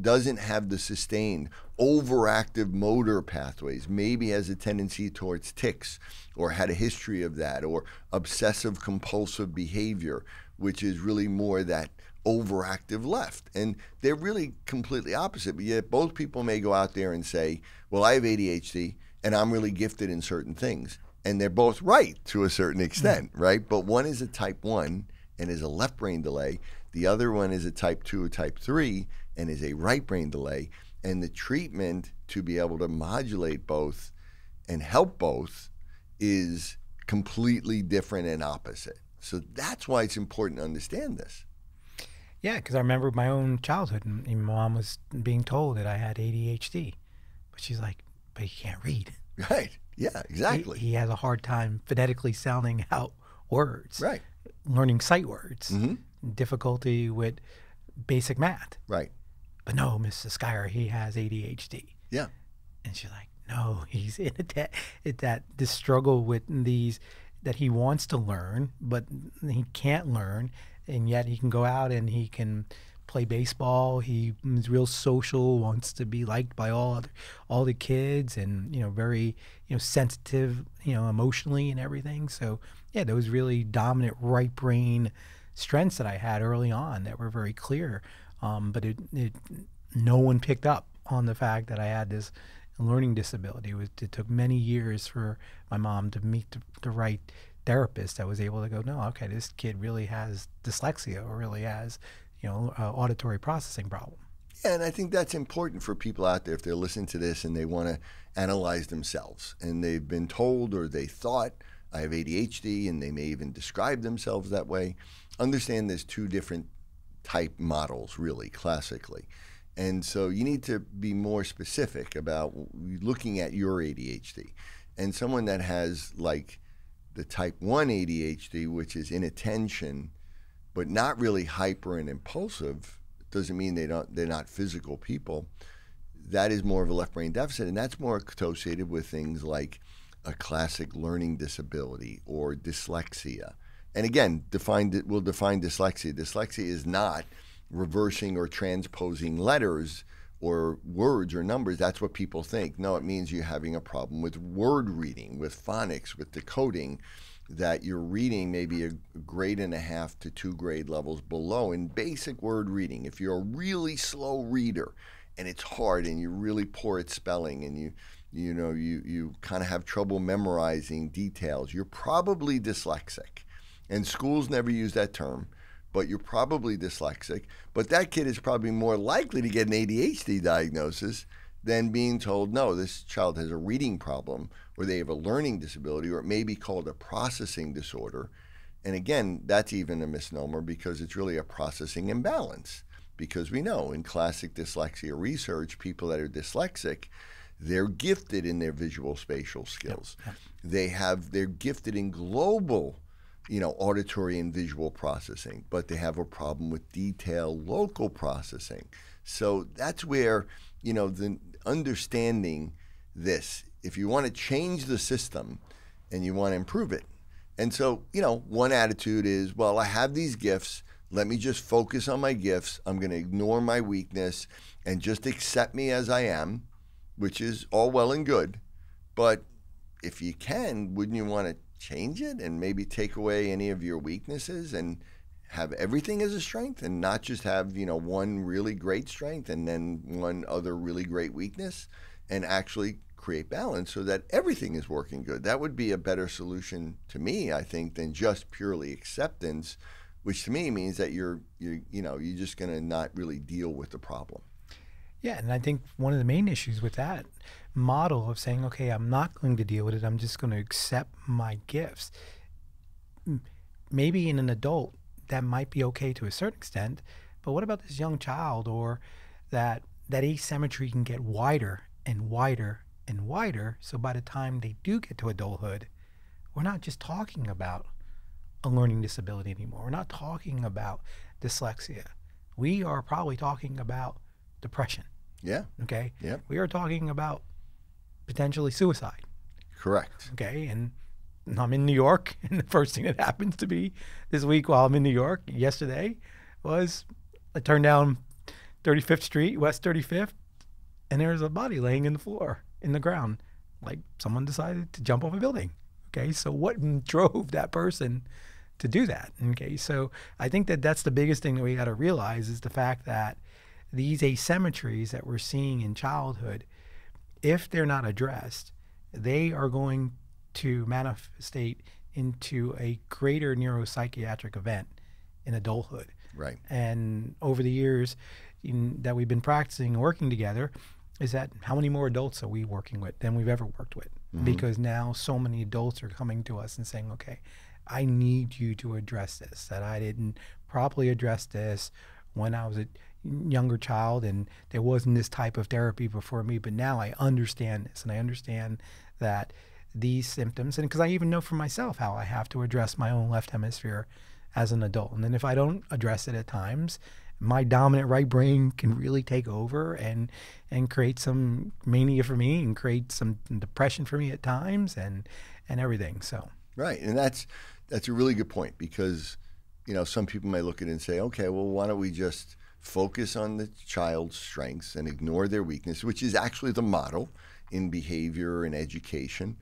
doesn't have the sustained overactive motor pathways, maybe has a tendency towards tics or had a history of that, or obsessive compulsive behavior, which is really more that overactive left. And they're really completely opposite. But yet, both people may go out there and say, Well, I have ADHD and I'm really gifted in certain things. And they're both right to a certain extent, mm-hmm. right? But one is a type 1 and is a left brain delay. The other one is a type 2 or type 3 and is a right brain delay. And the treatment to be able to modulate both and help both is completely different and opposite. So that's why it's important to understand this. Yeah, because I remember my own childhood, and my mom was being told that I had ADHD, but she's like, "But he can't read." Right. Yeah. Exactly. He, he has a hard time phonetically sounding out words. Right. Learning sight words. Mm-hmm. Difficulty with basic math. Right but no, Mrs. Scire, he has ADHD. Yeah. And she's like, no, he's in that, that this struggle with these that he wants to learn, but he can't learn, and yet he can go out and he can play baseball. He is real social, wants to be liked by all other, all the kids, and you know, very you know sensitive, you know, emotionally and everything. So yeah, those really dominant right brain strengths that I had early on that were very clear. Um, but it, it, no one picked up on the fact that I had this learning disability. It, was, it took many years for my mom to meet the, the, right therapist that was able to go, no, okay, this kid really has dyslexia or really has, you know, auditory processing problem. Yeah, and I think that's important for people out there if they're listening to this and they want to analyze themselves and they've been told or they thought I have ADHD and they may even describe themselves that way. Understand there's two different type models, really, classically. And so you need to be more specific about looking at your ADHD. And someone that has like the type 1 ADHD, which is inattention, but not really hyper and impulsive, doesn't mean they don't they're not physical people. That is more of a left brain deficit, and that's more associated with things like a classic learning disability or dyslexia and again, defined we'll define dyslexia. Dyslexia is not reversing or transposing letters or words or numbers. That's what people think. No, it means you're having a problem with word reading, with phonics, with decoding, that you're reading maybe a grade and a half to two grade levels below in basic word reading. If you're a really slow reader and it's hard and you're really poor at spelling and you you know you you kind of have trouble memorizing details, you're probably dyslexic and schools never use that term, but you're probably dyslexic. But that kid is probably more likely to get an ADHD diagnosis than being told, no, this child has a reading problem or they have a learning disability or it may be called a processing disorder. And again, that's even a misnomer because it's really a processing imbalance. Because we know in classic dyslexia research, people that are dyslexic, they're gifted in their visual spatial skills. Yep. They have they're gifted in global you know, auditory and visual processing, but they have a problem with detail local processing. So that's where, you know, the understanding this, if you want to change the system and you want to improve it. And so, you know, one attitude is, well, I have these gifts. Let me just focus on my gifts. I'm going to ignore my weakness and just accept me as I am, which is all well and good. But if you can, wouldn't you want to change it and maybe take away any of your weaknesses and have everything as a strength and not just have, you know, one really great strength and then one other really great weakness and actually create balance so that everything is working good. That would be a better solution to me, I think, than just purely acceptance, which to me means that you're you you know, you're just going to not really deal with the problem. Yeah, and I think one of the main issues with that model of saying, okay, I'm not going to deal with it, I'm just going to accept my gifts. Maybe in an adult, that might be okay to a certain extent, but what about this young child or that that asymmetry can get wider and wider and wider so by the time they do get to adulthood, we're not just talking about a learning disability anymore. We're not talking about dyslexia. We are probably talking about depression. Yeah. Okay. Yeah. We are talking about potentially suicide. Correct. Okay. And I'm in New York, and the first thing that happens to me this week while I'm in New York yesterday was I turned down 35th Street, West 35th, and there's a body laying in the floor, in the ground, like someone decided to jump off a building. Okay. So what drove that person to do that? Okay. So I think that that's the biggest thing that we got to realize is the fact that these asymmetries that we're seeing in childhood, if they're not addressed, they are going to manifestate into a greater neuropsychiatric event in adulthood. Right. And over the years in, that we've been practicing and working together, is that how many more adults are we working with than we've ever worked with? Mm-hmm. Because now so many adults are coming to us and saying, okay, I need you to address this, that I didn't properly address this when I was a younger child and there wasn't this type of therapy before me, but now I understand this and I understand that these symptoms, and because I even know for myself how I have to address my own left hemisphere as an adult. And then if I don't address it at times, my dominant right brain can really take over and and create some mania for me and create some depression for me at times and and everything. So right, and that's that's a really good point because you know some people may look at it and say, okay, well, why don't we just focus on the child's strengths and ignore their weakness, which is actually the model in behavior and education.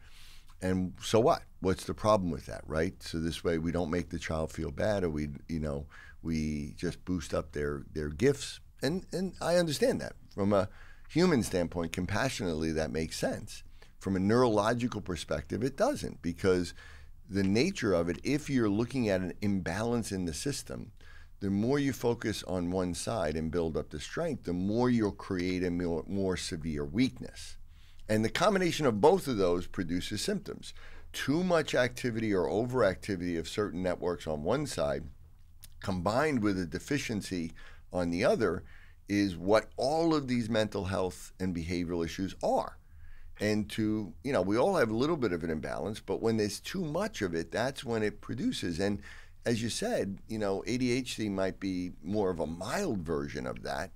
And so what? What's the problem with that, right? So this way we don't make the child feel bad or we, you know, we just boost up their, their gifts. And, and I understand that. From a human standpoint, compassionately, that makes sense. From a neurological perspective, it doesn't because the nature of it, if you're looking at an imbalance in the system, the more you focus on one side and build up the strength, the more you'll create a more, more severe weakness. And the combination of both of those produces symptoms. Too much activity or overactivity of certain networks on one side, combined with a deficiency on the other, is what all of these mental health and behavioral issues are. And to, you know, we all have a little bit of an imbalance, but when there's too much of it, that's when it produces. And as you said, you know, ADHD might be more of a mild version of that.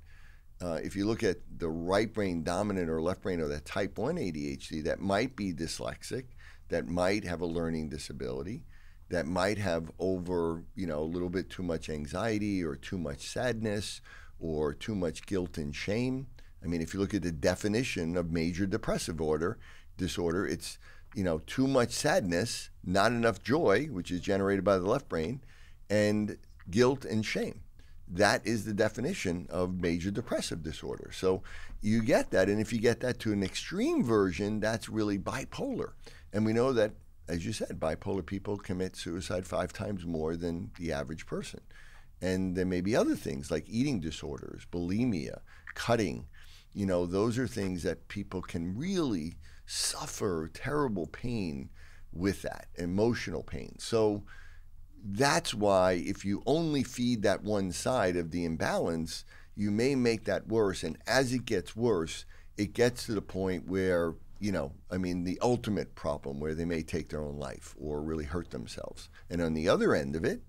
Uh, if you look at the right brain dominant or left brain or the type 1 ADHD, that might be dyslexic, that might have a learning disability, that might have over, you know, a little bit too much anxiety or too much sadness or too much guilt and shame. I mean, if you look at the definition of major depressive order disorder, it's you know, too much sadness, not enough joy, which is generated by the left brain, and guilt and shame. That is the definition of major depressive disorder. So you get that. And if you get that to an extreme version, that's really bipolar. And we know that, as you said, bipolar people commit suicide five times more than the average person. And there may be other things like eating disorders, bulimia, cutting. You know, those are things that people can really suffer terrible pain with that, emotional pain. So that's why if you only feed that one side of the imbalance, you may make that worse. And as it gets worse, it gets to the point where you know, I mean, the ultimate problem where they may take their own life or really hurt themselves. And on the other end of it,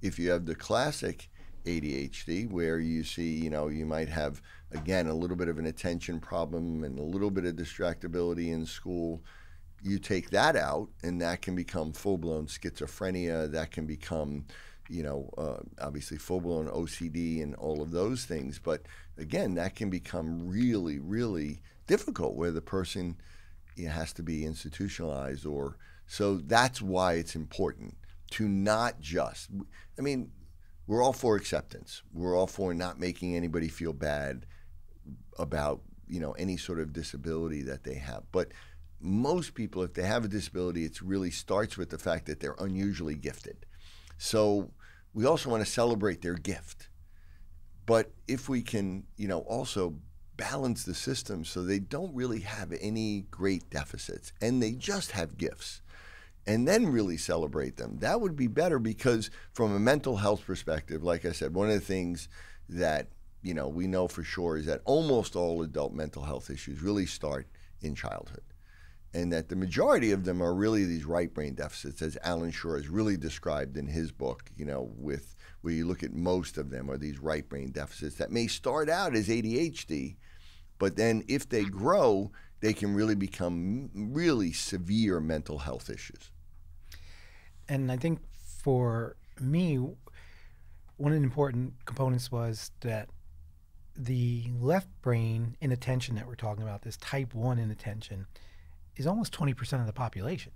if you have the classic ADHD where you see, you know, you might have, again, a little bit of an attention problem and a little bit of distractibility in school. You take that out, and that can become full blown schizophrenia. That can become, you know, uh, obviously full blown OCD and all of those things. But again, that can become really, really difficult where the person you know, has to be institutionalized or so that's why it's important to not just I mean we're all for acceptance. We're all for not making anybody feel bad about, you know, any sort of disability that they have. But most people if they have a disability it really starts with the fact that they're unusually gifted. So we also want to celebrate their gift. But if we can, you know, also balance the system so they don't really have any great deficits and they just have gifts and then really celebrate them. That would be better because from a mental health perspective, like I said, one of the things that you know we know for sure is that almost all adult mental health issues really start in childhood. And that the majority of them are really these right brain deficits, as Alan Schore has really described in his book, you know, with where you look at most of them are these right brain deficits that may start out as ADHD, but then if they grow, they can really become really severe mental health issues. And I think for me, one of the important components was that the left brain inattention that we're talking about, this type 1 inattention, is almost 20% of the population.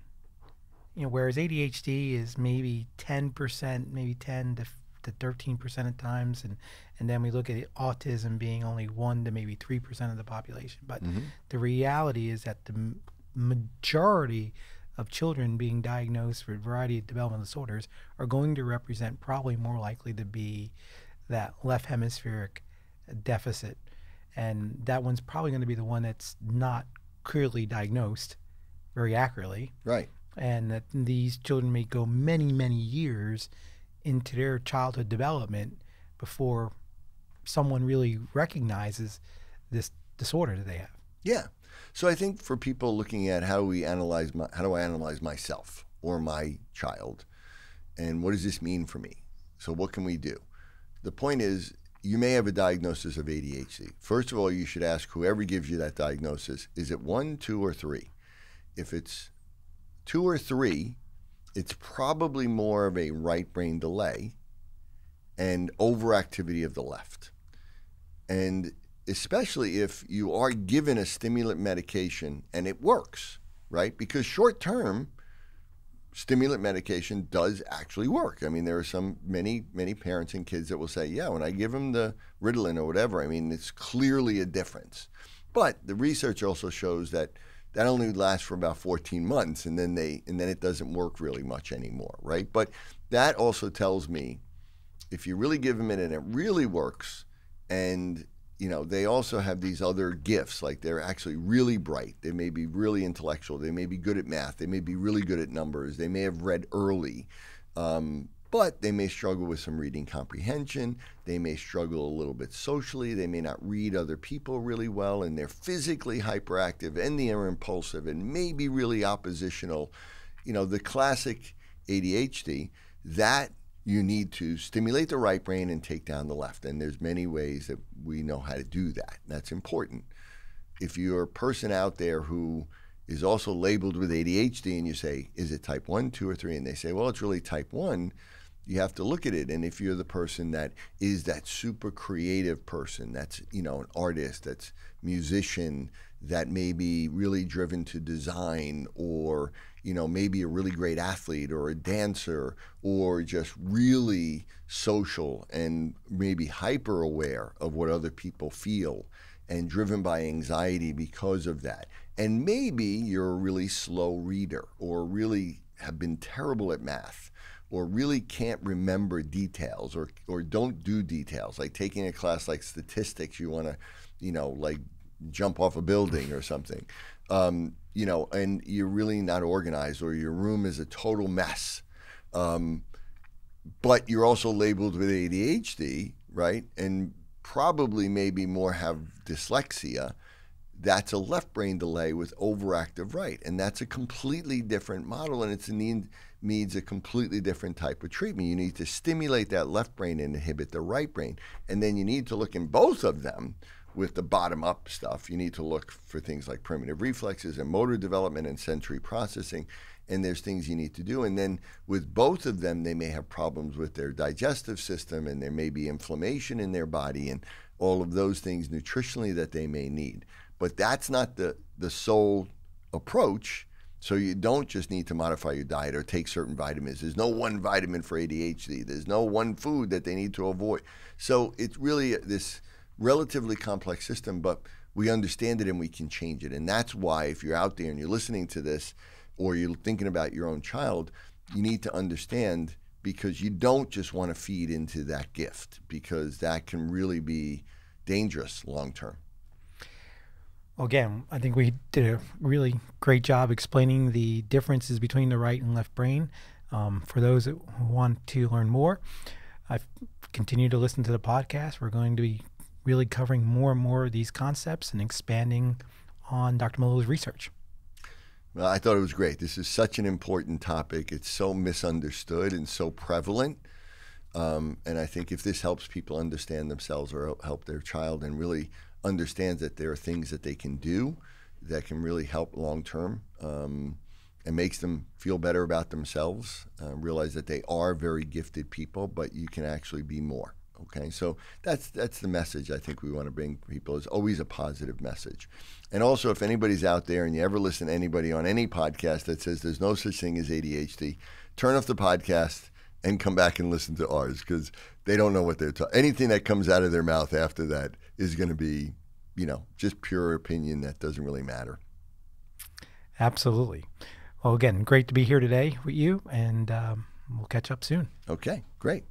You know, whereas ADHD is maybe 10%, maybe 10 to to 13% of times and and then we look at autism being only 1 to maybe 3% of the population. But mm-hmm. the reality is that the majority of children being diagnosed with a variety of developmental disorders are going to represent probably more likely to be that left hemispheric deficit. And that one's probably going to be the one that's not clearly diagnosed very accurately. Right. And that these children may go many many years into their childhood development before someone really recognizes this disorder that they have. Yeah. So I think for people looking at how we analyze my, how do I analyze myself or my child, and what does this mean for me? So what can we do? The point is, you may have a diagnosis of ADHD. First of all, you should ask whoever gives you that diagnosis: is it one, two, or three? If it's two or three, it's probably more of a right brain delay and overactivity of the left. And especially if you are given a stimulant medication and it works, right? Because short term, stimulant medication does actually work. I mean, there are some many many parents and kids that will say, "Yeah, when I give them the Ritalin or whatever, I mean, it's clearly a difference." But the research also shows that that only lasts for about 14 months and then they and then it doesn't work really much anymore right? But that also tells me if you really give them it and it really works and you know they also have these other gifts like they're actually really bright. They may be really intellectual. They may be good at math. They may be really good at numbers. They may have read early. Um, but they may struggle with some reading comprehension. They may struggle a little bit socially. They may not read other people really well, and they're physically hyperactive and they're impulsive and maybe really oppositional. You know, the classic ADHD, that you need to stimulate the right brain and take down the left. And there's many ways that we know how to do that. That's important. If you're a person out there who is also labeled with ADHD and you say, is it type 1, 2, or 3? And they say, well, it's really type 1 you have to look at it. And if you're the person that is that super creative person that's you know an artist that's musician that may be really driven to design or you know maybe a really great athlete or a dancer or just really social and maybe hyper aware of what other people feel and driven by anxiety because of that. And maybe you're a really slow reader or really have been terrible at math or really can't remember details or or don't do details like taking a class like statistics you want to you know like jump off a building or something um, you know and you're really not organized or your room is a total mess um, but you're also labeled with ADHD right and probably maybe more have dyslexia that's a left brain delay with overactive right. And that's a completely different model. And it's a need, needs a completely different type of treatment. You need to stimulate that left brain and inhibit the right brain. And then you need to look in both of them with the bottom up stuff. You need to look for things like primitive reflexes and motor development and sensory processing. And there's things you need to do. And then with both of them, they may have problems with their digestive system and there may be inflammation in their body and all of those things nutritionally that they may need. But that's not the, the sole approach. So you don't just need to modify your diet or take certain vitamins. There's no one vitamin for ADHD. There's no one food that they need to avoid. So it's really this relatively complex system, but we understand it and we can change it. And that's why if you're out there and you're listening to this or you're thinking about your own child, you need to understand because you don't just want to feed into that gift because that can really be dangerous long term. Again, I think we did a really great job explaining the differences between the right and left brain. Um, for those that want to learn more, I've continued to listen to the podcast. We're going to be really covering more and more of these concepts and expanding on Dr. Melillo's research. Well, I thought it was great. This is such an important topic. It's so misunderstood and so prevalent. Um, and I think if this helps people understand themselves or help their child and really understands that there are things that they can do that can really help long term um, and makes them feel better about themselves, uh, realize that they are very gifted people, but you can actually be more. Okay, so that's that's the message I think we want to bring people is always a positive message. And also, if anybody's out there and you ever listen to anybody on any podcast that says there's no such thing as ADHD, turn off the podcast and come back and listen to ours because they don't know what they're talking. Anything that comes out of their mouth after that is going to be, you know, just pure opinion that doesn't really matter. Absolutely. Well, again, great to be here today with you, and um, we'll catch up soon. Okay, great.